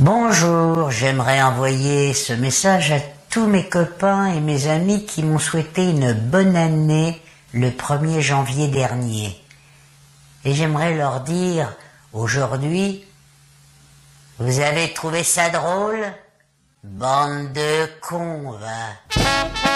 Bonjour, j'aimerais envoyer ce message à tous mes copains et mes amis qui m'ont souhaité une bonne année le 1er janvier dernier. Et j'aimerais leur dire aujourd'hui, vous avez trouvé ça drôle? Bande de cons, va.